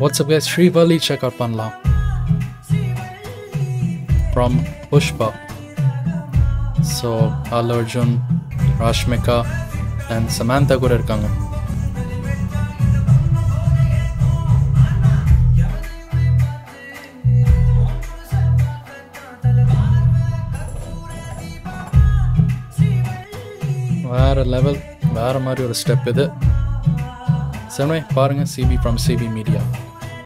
What's up guys Srivalli check out பண்ணலாம் from Pushpa so Allu Arjun Rashmika and Samantha கூட இருக்காங்க. வேறு level வேறு மாதிரி ஒரு ஸ்டெப் இது. சரி பாருங்கள் சிபி ஃப்ரம் சிபி மீடியா